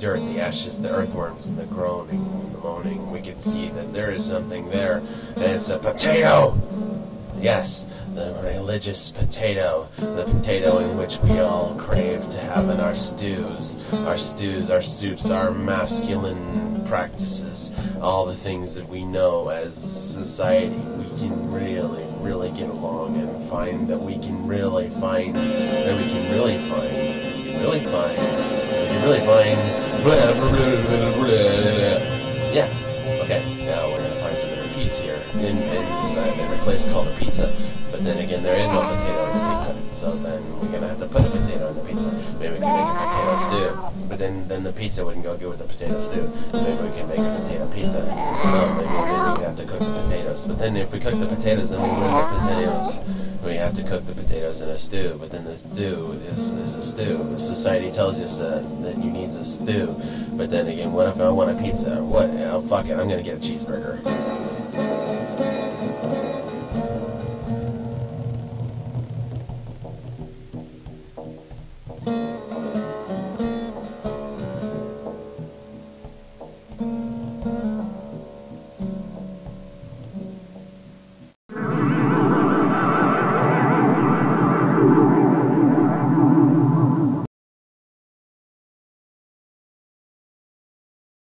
dirt, the ashes, the earthworms, and the groaning, the moaning, we can see that there is something there, it's a potato. Yes, the religious potato, the potato in which we all crave to have in our stews, our stews, our soups, our masculine practices, all the things that we know as society. We can really, really get along and find that we can really find, that we can really find, really find, really blah. yeah, okay, now we're gonna find some inner peace here in, in, this, a place called a pizza. But then again, there is no potato in the pizza, so then we're gonna have to put a potato in the pizza. Maybe we can make a potato stew, but then then the pizza wouldn't go good with the potato stew. Maybe we can make a potato pizza. Potatoes. But then if we cook the potatoes, then we ruin the potatoes. We have to cook the potatoes in a stew, but then the stew is, is a stew. Society tells us that, that you need a stew, but then again, what if I want a pizza? What? Oh, fuck it, I'm gonna get a cheeseburger.